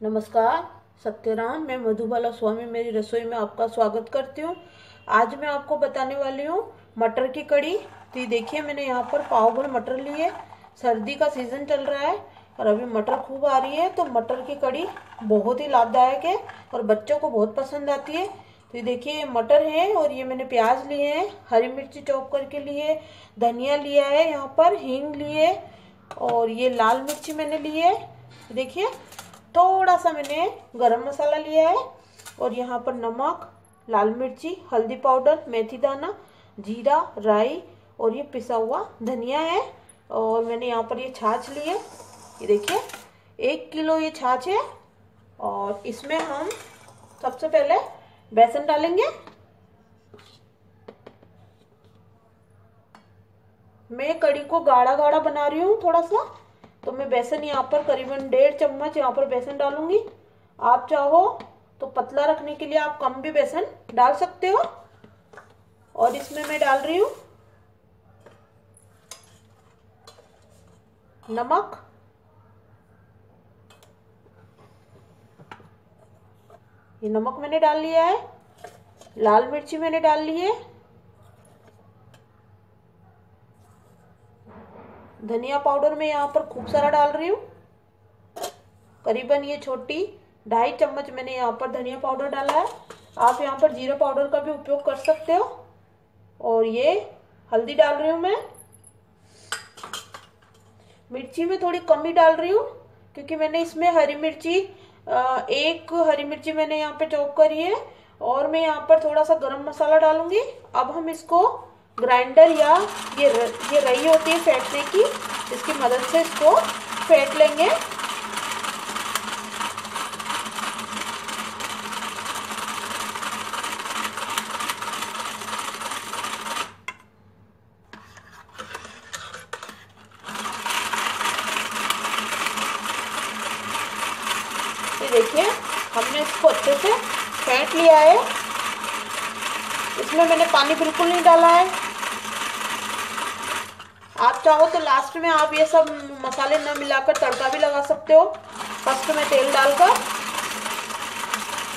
नमस्कार सत्यराम मैं मधुबाला स्वामी, मेरी रसोई में आपका स्वागत करती हूँ। आज मैं आपको बताने वाली हूँ मटर की कड़ी। तो ये देखिए, मैंने यहाँ पर पाव भर मटर लिए। सर्दी का सीज़न चल रहा है और अभी मटर खूब आ रही है तो मटर की कड़ी बहुत ही लाभदायक है और बच्चों को बहुत पसंद आती है। तो ये देखिए मटर है और ये मैंने प्याज लिए हैं, हरी मिर्ची चौक करके लिए, धनिया लिया है यहाँ पर, हींग लिए और ये लाल मिर्ची मैंने ली है। देखिए थोड़ा सा मैंने गरम मसाला लिया है और यहाँ पर नमक, लाल मिर्ची, हल्दी पाउडर, मेथी दाना, जीरा, राई और ये पिसा हुआ धनिया है। और मैंने यहाँ पर ये छाछ ली है। ये देखिए, एक किलो ये छाछ है। और इसमें हम सबसे पहले बेसन डालेंगे। मैं कड़ी को गाढ़ा गाढ़ा बना रही हूँ थोड़ा सा। तो मैं बेसन यहाँ पर करीबन डेढ़ चम्मच यहाँ पर बेसन डालूँगी। आप चाहो तो पतला रखने के लिए आप कम भी बेसन डाल सकते हो। और इसमें मैं डाल रही हूँ नमक। ये नमक मैंने डाल लिया है। लाल मिर्ची मैंने डाल ली है। धनिया पाउडर मैं यहाँ पर खूब सारा डाल रही हूँ। करीबन ये छोटी ढाई चम्मच मैंने यहाँ पर धनिया पाउडर डाला है। आप यहाँ पर जीरा पाउडर का भी उपयोग कर सकते हो। और ये हल्दी डाल रही हूँ मैं। मिर्ची में थोड़ी कम ही डाल रही हूँ, क्योंकि मैंने इसमें हरी मिर्ची एक हरी मिर्ची मैंने यहाँ पे चॉप करी है। और मैं यहाँ पर थोड़ा सा गरम मसाला डालूँगी। अब हम इसको ग्राइंडर या ये र, ये रही होती है फेंटने की इसकी मदद से इसको फेंट लेंगे। देखिए हमने इसको अच्छे से फेंट लिया है। इसमें मैंने पानी बिल्कुल नहीं डाला है। आप चाहो तो लास्ट में आप ये सब मसाले न मिलाकर तड़का भी लगा सकते हो। फ़र्स्ट में तेल डालकर।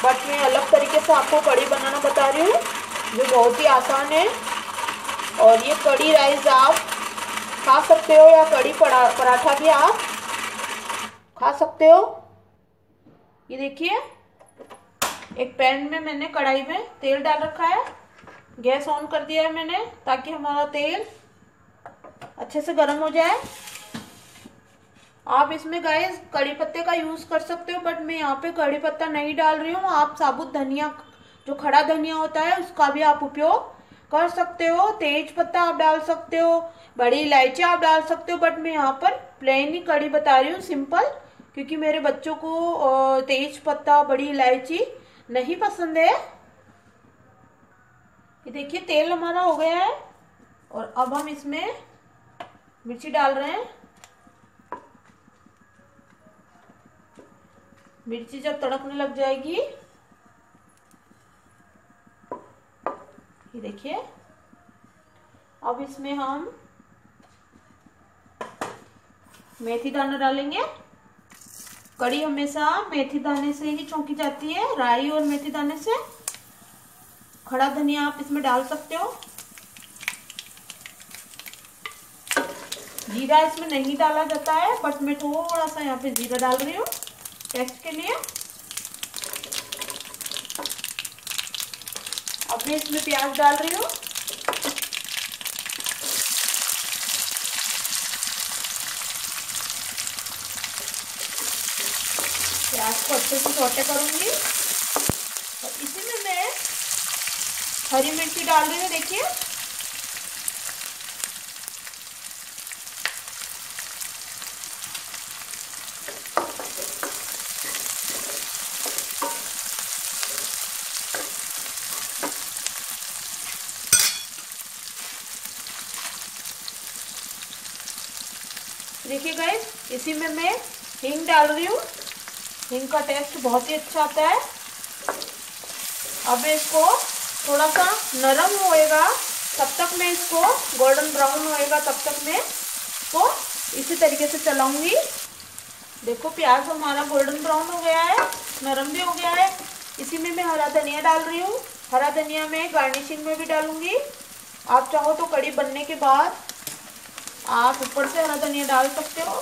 बट मैं अलग तरीके से आपको कड़ी बनाना बता रही हूँ, जो बहुत ही आसान है। और ये कड़ी राइस आप खा सकते हो या कड़ी पराठा भी आप खा सकते हो। ये देखिए, एक पैन में मैंने कढ़ाई में तेल डाल रखा है। गैस ऑन कर दिया है मैंने, ताकि हमारा तेल अच्छे से गर्म हो जाए। आप इसमें गैस कड़ी पत्ते का यूज़ कर सकते हो बट मैं यहाँ पे कड़ी पत्ता नहीं डाल रही हूँ। आप साबुत धनिया, जो खड़ा धनिया होता है, उसका भी आप उपयोग कर सकते हो। तेज पत्ता आप डाल सकते हो, बड़ी इलायची आप डाल सकते हो बट मैं यहाँ पर प्लेन ही कड़ी बता रही हूँ सिंपल क्योंकि मेरे बच्चों को तेज पत्ता, बड़ी इलायची नहीं पसंद है। ये देखिए, तेल हमारा हो गया है, और अब हम इसमें मिर्ची डाल रहे हैं। मिर्ची जब तड़कने लग जाएगी, ये देखिए। अब इसमें हम मेथी दाना डालेंगे। कड़ी हमेशा मेथी दाने से ही चौंकी जाती है, राई और मेथी दाने से। खड़ा धनिया आप इसमें डाल सकते हो। जीरा इसमें नहीं डाला जाता है, बट मैं थोड़ा सा यहाँ पे जीरा डाल रही हूँ, टेस्ट के लिए। अब मैं इसमें प्याज डाल रही हूँ। प्याज को अच्छे से छोटे करूँगी। और इसी में मैं हरी मिर्ची डाल रही हूँ, देखिए। देखिए गाइस इसी में मैं हींग डाल रही हूँ। हींग का टेस्ट बहुत ही अच्छा आता है। अब इसको थोड़ा सा नरम होएगा, तब तक मैं इसको गोल्डन ब्राउन होएगा, तब तक मैं इसको इसी तरीके से चलाऊँगी। देखो प्याज हमारा गोल्डन ब्राउन हो गया है, नरम भी हो गया है। इसी में मैं हरा धनिया डाल रही हूँ। हरा धनिया में गार्निशिंग में भी डालूँगी। आप चाहो तो कड़ी बनने के बाद आप ऊपर से हरा धनिया डाल सकते हो।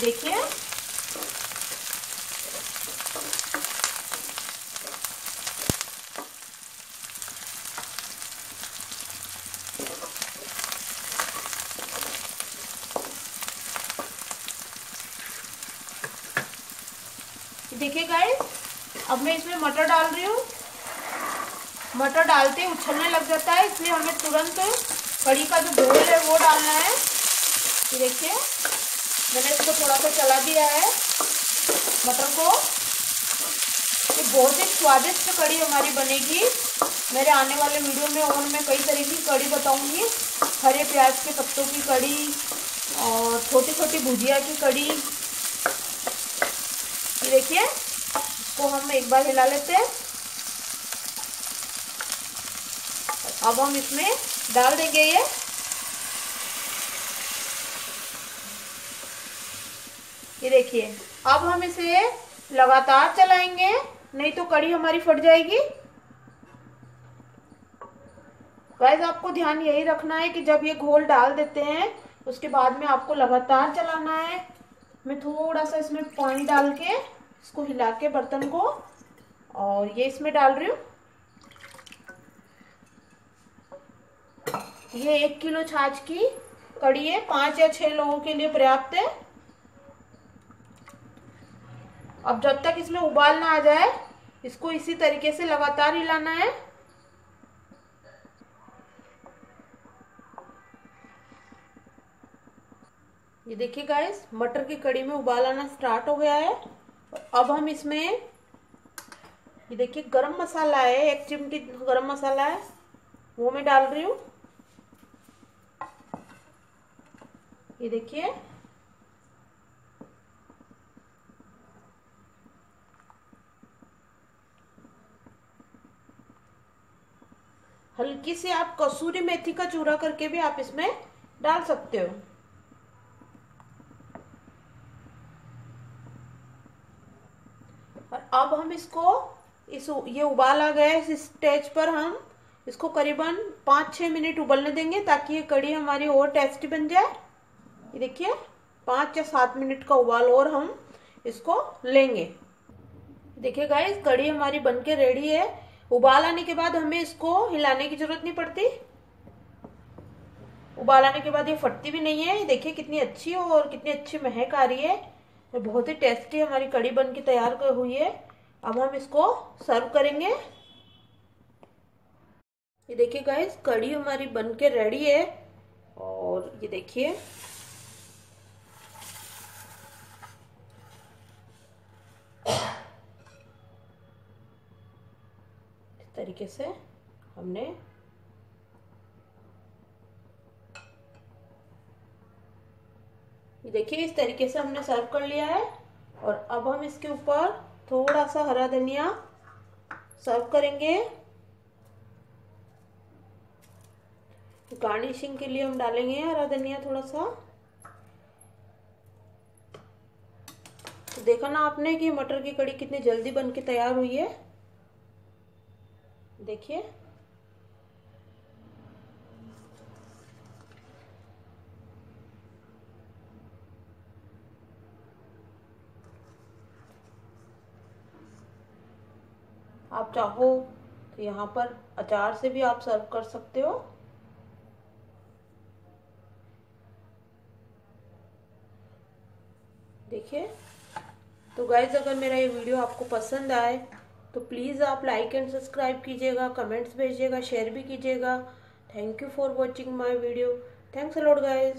देखिए। देखिए गाइस अब मैं इसमें मटर डाल रही हूँ। मटर डालते ही उछलने लग जाता है, इसलिए हमें तुरंत कड़ी का जो घोल है वो डालना है। ये देखिए, मैंने इसको थोड़ा सा चला दिया है मटर को। ये बहुत ही स्वादिष्ट कड़ी हमारी बनेगी। मेरे आने वाले वीडियो में और मैं कई तरह की कड़ी बताऊँगी। हरे प्याज के पत्तों की कड़ी और छोटी छोटी भुजिया की कड़ी ये देखिए, इसको हम एक बार हिला लेते हैं। अब हम इसमें डाल देंगे ये। ये देखिए, अब हम इसे लगातार चलाएँगे, नहीं तो कड़ी हमारी फट जाएगी। गाइस आपको ध्यान यही रखना है कि जब ये घोल डाल देते हैं, उसके बाद में आपको लगातार चलाना है। मैं थोड़ा सा इसमें पानी डाल के, इसको हिला के बर्तन को, और ये इसमें डाल रही हूँ। ये एक किलो छाछ की कड़ी है, पाँच या छह लोगों के लिए पर्याप्त है। अब जब तक इसमें उबाल ना आ जाए, इसको इसी तरीके से लगातार हिलाना है। ये देखिए गाइस मटर की कड़ी में उबाल आना स्टार्ट हो गया है। अब हम इसमें, ये देखिए गरम मसाला है, एक चिमटी गरम मसाला है, वो मैं डाल रही हूँ। ये देखिए। हल्की सी आप कसूरी मेथी का चूरा करके भी आप इसमें डाल सकते हो। और अब हम इसको इस ये उबाल आ गया इस स्टेज पर हम इसको करीबन पाँच छः मिनट उबलने देंगे ताकि ये कड़ी हमारी और टेस्टी बन जाए। ये देखिए, पाँच या सात मिनट का उबाल और हम इसको लेंगे। देखिए गाइस कड़ी हमारी बनके रेडी है। उबाल आने के बाद हमें इसको हिलाने की ज़रूरत नहीं पड़ती। उबाल आने के बाद ये फटती भी नहीं है। देखिए कितनी अच्छी और कितनी अच्छी महक आ रही है। और बहुत ही टेस्टी हमारी कड़ी बन के तैयार हुई है। अब हम इसको सर्व करेंगे। ये देखिए गाइस कड़ी हमारी बन के रेडी है। और ये देखिए इस तरीके से हमने देखिए, इस तरीके से हमने सर्व कर लिया है। और अब हम इसके ऊपर थोड़ा सा हरा धनिया सर्व करेंगे। गार्निशिंग के लिए हम डालेंगे हरा धनिया थोड़ा सा देखा ना आपने कि मटर की कड़ी कितनी जल्दी बन के तैयार हुई है? देखिए। आप चाहो तो यहाँ पर अचार से भी आप सर्व कर सकते हो। देखिए। तो गाइज़ अगर मेरा ये वीडियो आपको पसंद आए तो प्लीज़ आप लाइक एंड सब्सक्राइब कीजिएगा कमेंट्स भेजिएगा शेयर भी कीजिएगा। Thank you for watching my video thanks a lot guys